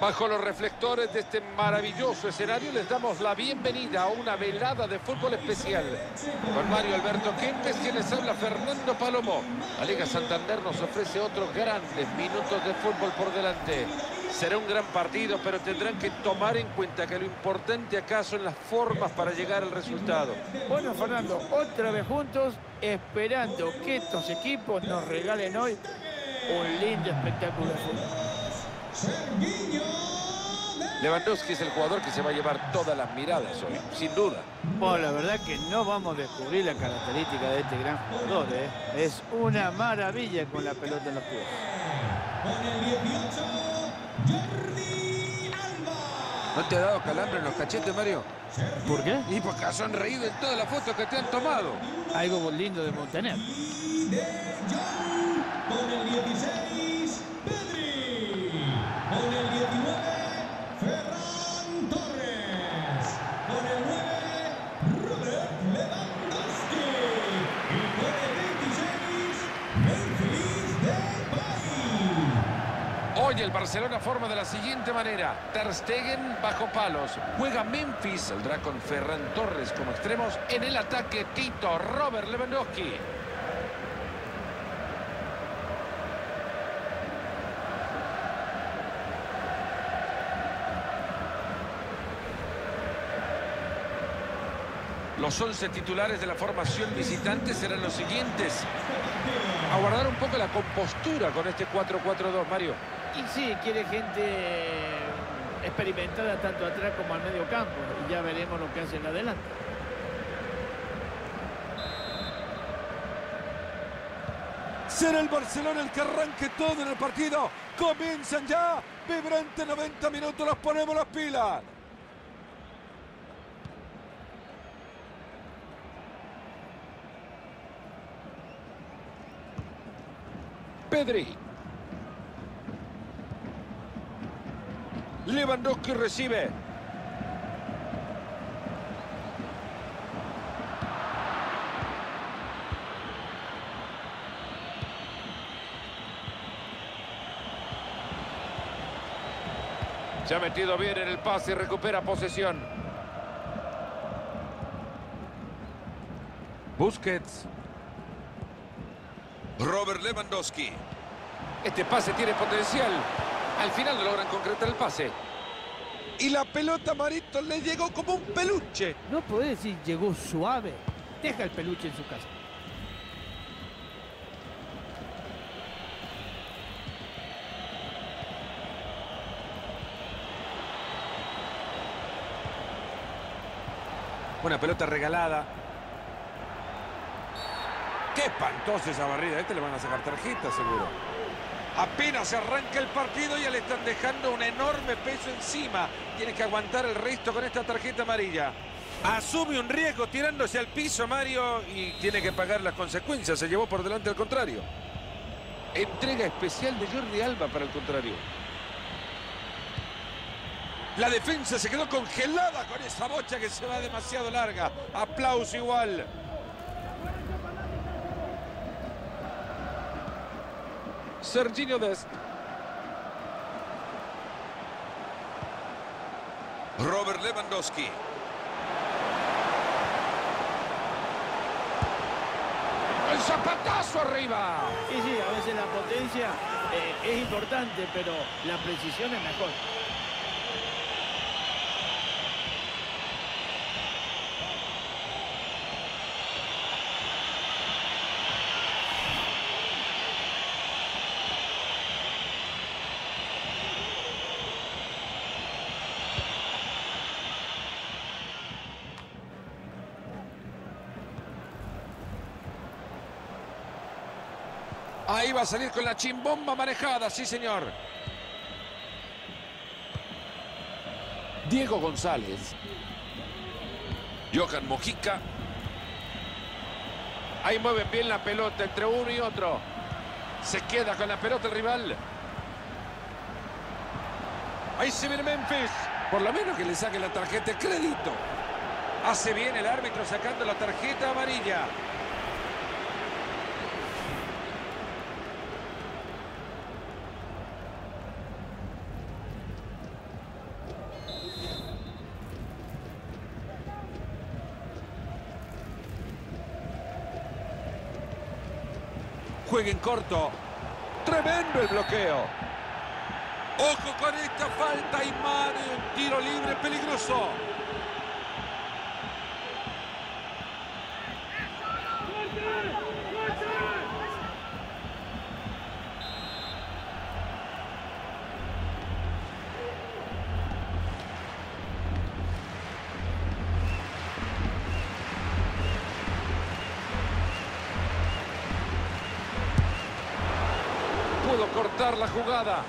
Bajo los reflectores de este maravilloso escenario les damos la bienvenida a una velada de fútbol especial. Con Mario Alberto Kempes quienes habla Fernando Palomo. La Liga Santander nos ofrece otros grandes minutos de fútbol por delante. Será un gran partido, pero tendrán que tomar en cuenta que lo importante acaso en las formas para llegar al resultado. Bueno, Fernando, otra vez juntos, esperando que estos equipos nos regalen hoy un lindo espectáculo de fútbol. Lewandowski es el jugador que se va a llevar todas las miradas hoy, sin duda. Bueno, la verdad que no vamos a descubrir la característica de este gran jugador. ¿eh? Es una maravilla con la pelota en los pies. ¿No te ha dado calambre en los cachetes, Mario? ¿Por qué? Y porque has sonreído en todas las fotos que te han tomado. Algo lindo de Montaner. Hoy el Barcelona forma de la siguiente manera. Ter Stegen bajo palos. Juega Memphis. Saldrá con Ferran Torres como extremos. En el ataque Tito Robert Lewandowski. Los 11 titulares de la formación visitante serán los siguientes. Aguardar un poco la compostura con este 4-4-2, Mario. Y sí, quiere gente experimentada tanto atrás como al medio campo. Y ya veremos lo que hacen adelante. Será el Barcelona el que arranque todo en el partido. Comienzan ya. Vibrante 90 minutos. Los ponemos las pilas. Pedri. Lewandowski recibe. Se ha metido bien en el pase y recupera posesión. Busquets. Robert Lewandowski. Este pase tiene potencial. Al final no logran concretar el pase. Y la pelota Marito le llegó como un peluche. No podés decir llegó suave. Deja el peluche en su casa. Una pelota regalada. Qué espantosa esa barrida. A este le van a sacar tarjeta, seguro. Apenas se arranca el partido y ya le están dejando un enorme peso encima. Tiene que aguantar el resto con esta tarjeta amarilla. Asume un riesgo tirándose al piso, Mario, y tiene que pagar las consecuencias. Se llevó por delante al contrario. Entrega especial de Jordi Alba para el contrario. La defensa se quedó congelada con esa bocha que se va demasiado larga. Aplauso igual. Serginho Dest. Robert Lewandowski. El zapatazo arriba. Y sí, a veces la potencia eh, es importante, pero la precisión es mejor. Va a salir con la chimbomba manejada, sí señor. Diego González. Johan Mojica. Ahí mueven bien la pelota entre uno y otro. Se queda con la pelota el rival. Ahí se viene Memphis. Por lo menos que le saque la tarjeta de crédito. Hace bien el árbitro sacando la tarjeta amarilla. Jueguen corto. Tremendo el bloqueo. Ojo con esta falta y mano y un tiro libre peligroso. Jugada.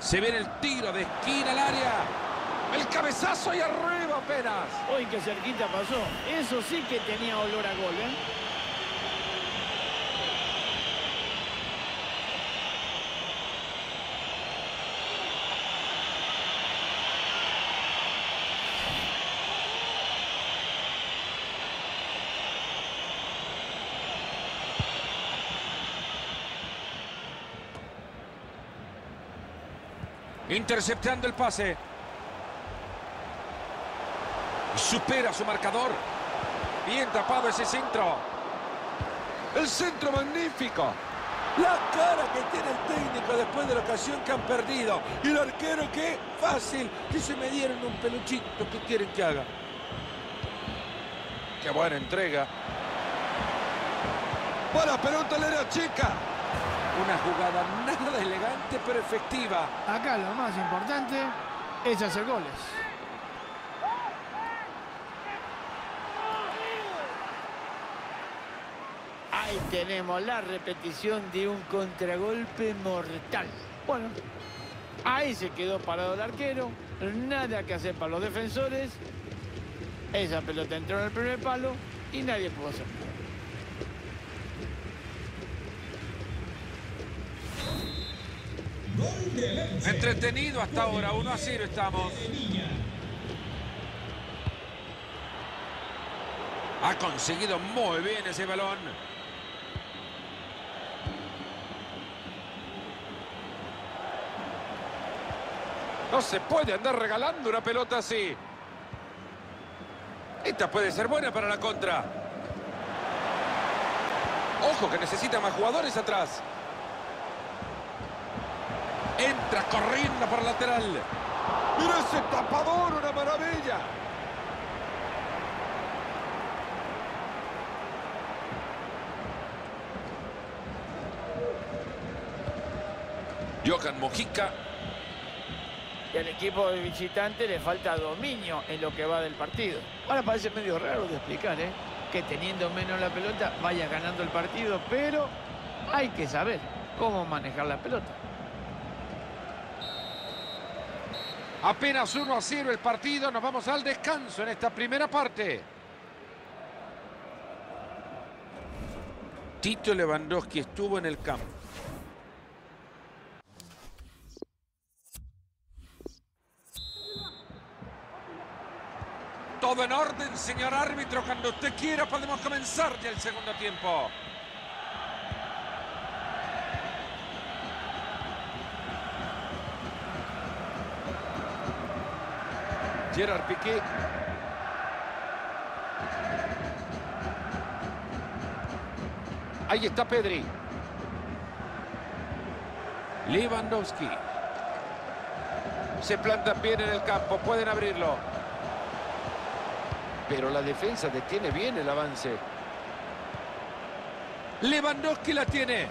Se viene el tiro de esquina al área. El cabezazo y arriba apenas. Hoy que cerquita pasó. Eso sí que tenía olor a gol, ¿eh? Interceptando el pase. Supera su marcador. Bien tapado ese centro. El centro magnífico. La cara que tiene el técnico después de la ocasión que han perdido. Y el arquero que fácil. Que se me dieron un peluchito. ¿Qué quieren que haga? Qué buena entrega. Buena pelota le era chica. Una jugada nada elegante pero efectiva. Acá lo más importante es hacer goles. Ahí tenemos la repetición de un contragolpe mortal. Bueno, ahí se quedó parado el arquero. Nada que hacer para los defensores. Esa pelota entró en el primer palo y nadie pudo hacer. Entretenido hasta ahora. 1 a 0 estamos. Ha conseguido muy bien ese balón. No se puede andar regalando una pelota así. Esta puede ser buena para la contra. Ojo que necesita más jugadores atrás. Entra corriendo por lateral. ¡Mira ese tapador! ¡Una maravilla! Johan Mojica. Y al equipo de visitante le falta dominio en lo que va del partido. Ahora parece medio raro de explicar, ¿eh? Que teniendo menos la pelota vaya ganando el partido, pero hay que saber cómo manejar la pelota. Apenas 1 a 0 el partido. Nos vamos al descanso en esta primera parte. Tito Lewandowski estuvo en el campo. Todo en señor árbitro. Cuando usted quiera podemos comenzar ya el segundo tiempo. Gerard Piqué. Ahí está Pedri. Lewandowski. Se plantan bien en el campo, pueden abrirlo. Pero la defensa detiene bien el avance. Lewandowski la tiene.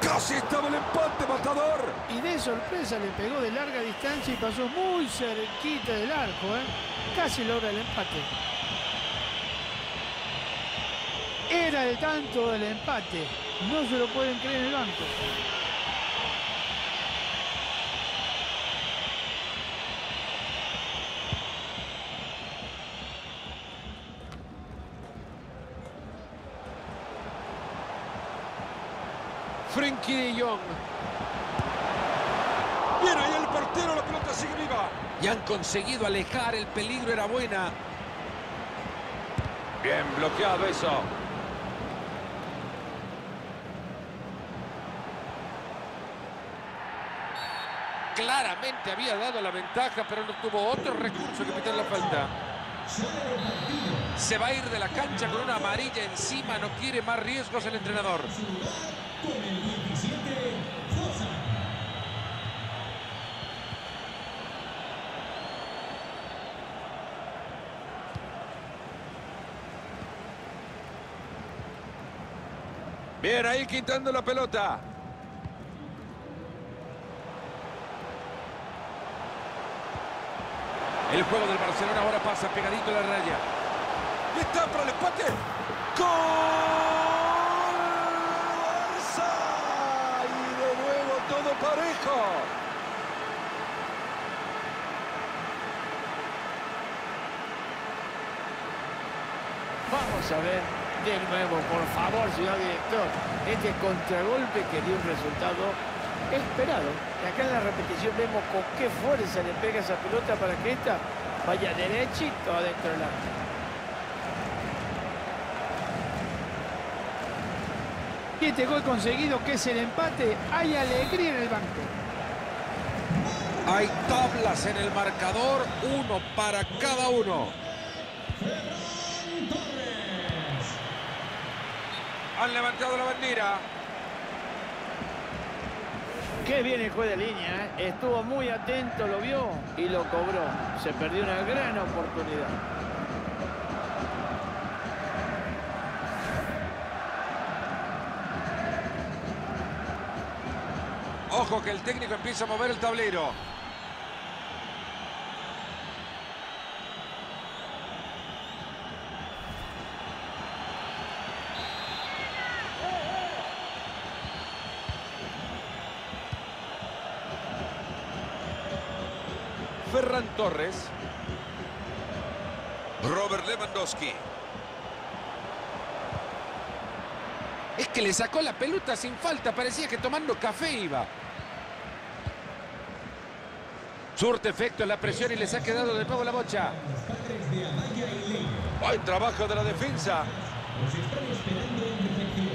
Casi estaba el empate, matador. Y de sorpresa le pegó de larga distancia y pasó muy cerquita del arco, ¿eh? Casi logra el empate. Era el tanto del empate. No se lo pueden creer en el banco. Frenkie de Jong. Bien, ahí el portero, la pelota sigue viva. Y han conseguido alejar, el peligro era buena. Bien bloqueado eso. Claramente había dado la ventaja, pero no tuvo otro recurso que quitar la falta. Se va a ir de la cancha con una amarilla encima, no quiere más riesgos el entrenador. Con el 17, Fosa. Bien, ahí quitando la pelota. El juego del Barcelona ahora pasa pegadito a la raya. Está para el empate. ¡Gol! ¡Barça! Y de nuevo todo Vamos a ver de nuevo, por favor, señor director, este contragolpe que dio un resultado esperado. Y acá en la repetición vemos con qué fuerza le pega esa pelota para que esta vaya derechito adentro del arco. Y este gol conseguido, que es el empate, hay alegría en el banco. Hay tablas en el marcador, uno para cada uno. Han levantado la bandera. Qué bien el juez de línea, ¿eh? estuvo muy atento, lo vio y lo cobró. Se perdió una gran oportunidad. Ojo que el técnico empieza a mover el tablero. Ferran Torres. Robert Lewandowski. Es que le sacó la pelota sin falta. Parecía que tomando café iba. Surte efecto en la presión y les ha quedado de nuevo la bocha. Buen trabajo de la defensa. los están esperando en recepción.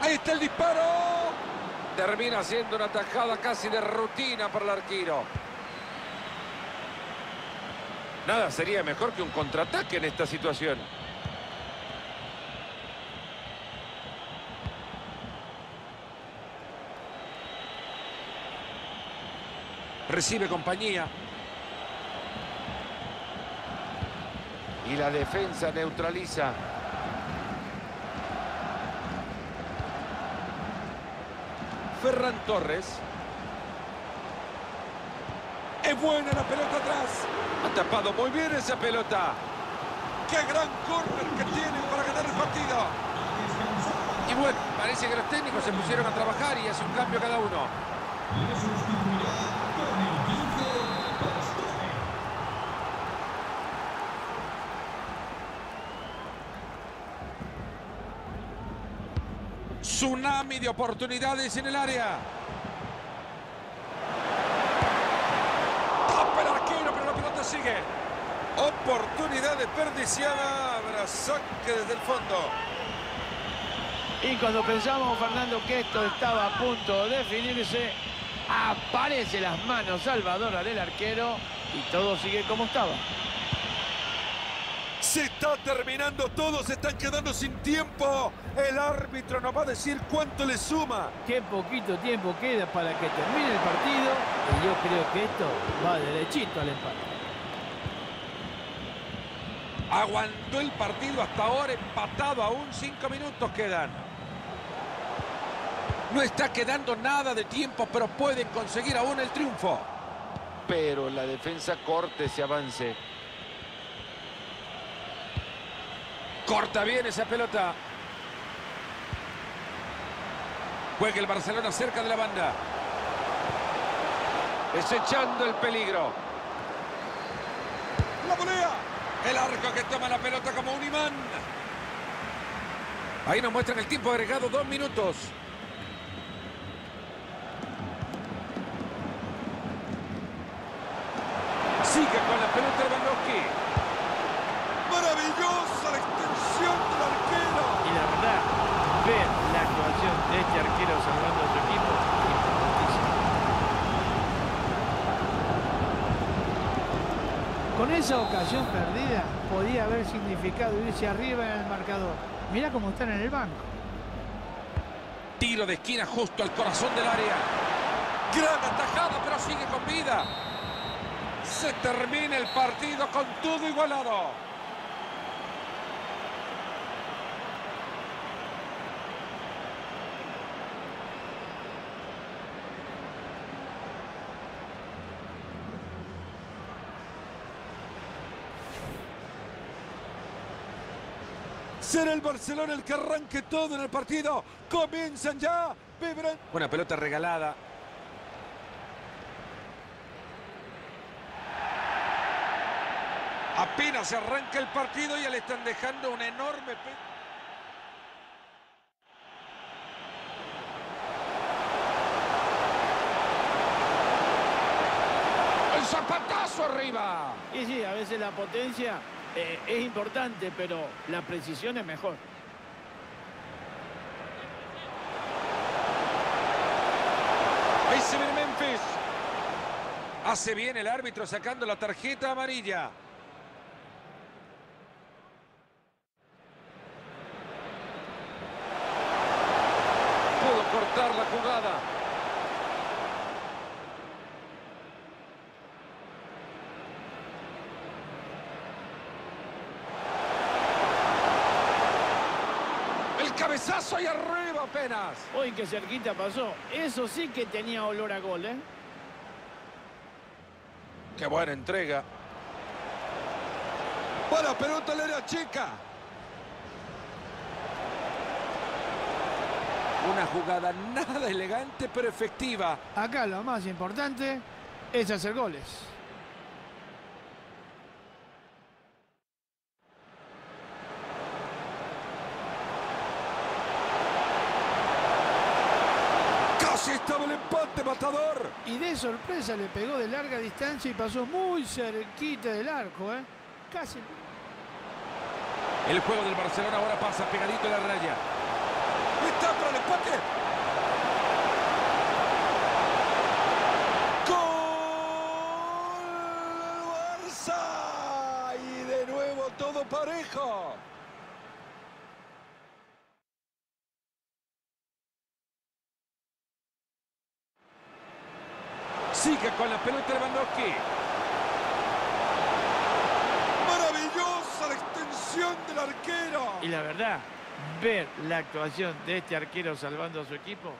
Ahí está el disparo. Termina siendo una tajada casi de rutina para el arquero. Nada sería mejor que un contraataque en esta situación. Recibe compañía. Y la defensa neutraliza. Ferran Torres. Es buena la pelota atrás. Ha tapado muy bien esa pelota. ¡Qué gran córner que tienen para ganar el partido! Y bueno, parece que los técnicos se pusieron a trabajar y hace un cambio cada uno. Le sustituirá con el 15, Pastore. Tsunami de oportunidades en el área. Tapa el arquero, pero la pelota sigue. Oportunidad desperdiciada. Habrá saque desde el fondo. Y cuando pensamos, Fernando, que esto estaba a punto de definirse, aparece las manos salvadoras del arquero y todo sigue como estaba. Se está terminando todo, se están quedando sin tiempo. El árbitro nos va a decir cuánto le suma. Qué poquito tiempo queda para que termine el partido y yo creo que esto va derechito al empate. Aguantó el partido hasta ahora empatado, aún cinco minutos quedan. No está quedando nada de tiempo, pero pueden conseguir aún el triunfo. Pero la defensa corte ese avance. Corta bien esa pelota. Juega el Barcelona cerca de la banda. Desechando el peligro. La volea. El arco que toma la pelota como un imán. Ahí nos muestran el tiempo agregado, dos minutos. la pelota Lewandowski. Maravillosa la extensión del arquero. Y la verdad, ver la actuación de este arquero salvando a su equipo es importantísimo. Con esa ocasión perdida, podía haber significado irse arriba en el marcador. Mira cómo están en el banco. Tiro de esquina justo al corazón del área. Gran atajada, pero sigue con vida. Se termina el partido con todo igualado. Será el Barcelona el que arranque todo en el partido. Comienzan ya. Vibran. Buena pelota regalada. Apenas se arranca el partido y ya le están dejando un enorme... ¡El zapatazo arriba! Y sí, a veces la potencia eh, es importante, pero la precisión es mejor. Ahí se viene Memphis. Hace bien el árbitro sacando la tarjeta amarilla. Pudo cortar la jugada. Cabezazo ahí arriba apenas. Hoy que cerquita pasó, eso sí que tenía olor a gol, ¿eh? Qué buena entrega. Buena pelota la área chica. Una jugada nada elegante pero efectiva. Acá lo más importante es hacer goles. Casi estaba el empate matador. Y de sorpresa le pegó de larga distancia y pasó muy cerquita del arco, ¿eh? Casi. El juego del Barcelona ahora pasa pegadito a la raya. Está para el empate. ¡Gol! Barça. Y de nuevo todo parejo. Sigue con la pelota Lewandowski. Maravillosa la extensión del arquero. Y la verdad, ver la actuación de este arquero salvando a su equipo